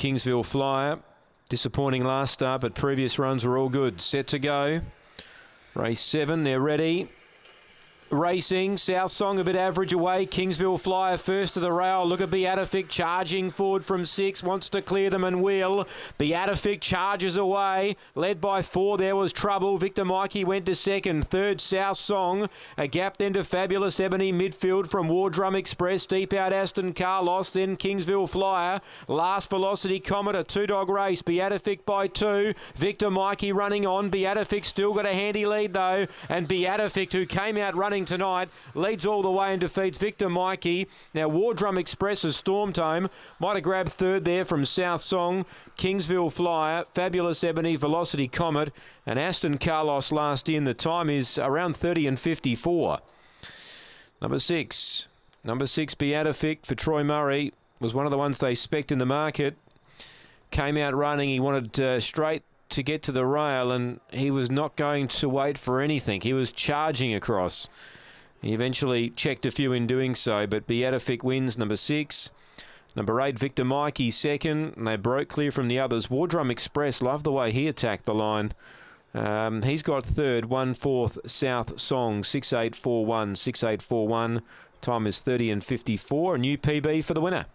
Kingsville Flyer. Disappointing last start, but previous runs were all good. Set to go. Race seven, they're ready. Racing, South Song a bit average away. Kingsville Flyer first to the rail. Look at Beatific charging forward from six. Wants to clear them and will. Beatific charges away. Led by four. There was trouble. Victor Mikey went to second. Third, South Song. A gap then to Fabulous Ebony. Midfield from War Drum Express. Deep out Aston Carlos. Then Kingsville Flyer. Last Velocity Comet. A two dog race. Beatific by two. Victor Mikey running on. Beatific still got a handy lead though. And Beatific, who came out running tonight. Leads all the way and defeats Victor Mikey. Now, War Drum Express has stormed home. Might have grabbed third there from South Song. Kingsville Flyer, Fabulous Ebony, Velocity Comet, and Aston Carlos last in. The time is around 30 and 54. Number six. Number six, Beatific for Troy Murray. Was one of the ones they spec in the market. Came out running. He wanted uh, straight to get to the rail, and he was not going to wait for anything. He was charging across. He eventually checked a few in doing so, but Beatific wins number six. Number eight, Victor Mikey second, and they broke clear from the others. War Drum Express, love the way he attacked the line. Um, he's got third, one fourth, South Song, 6841, 6841. Time is 30 and 54. A new PB for the winner.